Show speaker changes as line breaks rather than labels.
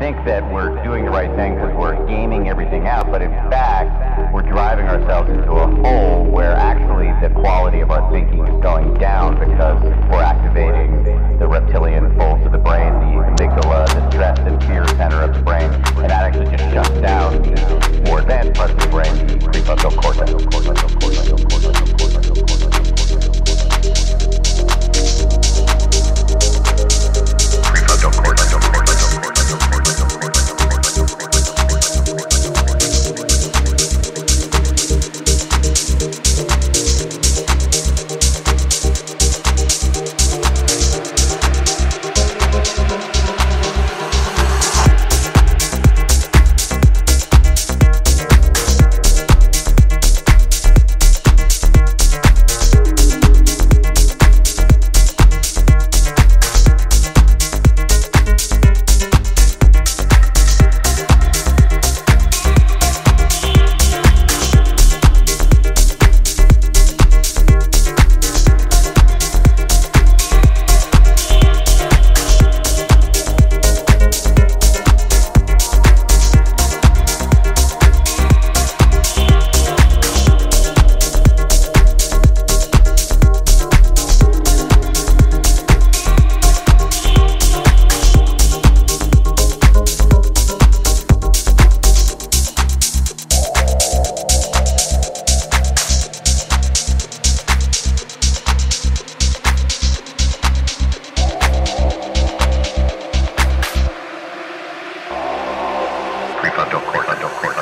think that we're doing the right thing because we're gaming everything out, but in fact, we're driving ourselves into a hole where actually the quality of our thinking is going down because we're activating the reptilian folds of the brain, the amygdala, the stress and fear center of the brain, and that actually just shuts down the more advanced parts of the brain, prefrontal cortex. cortex, cortex. Corta, corta, corta.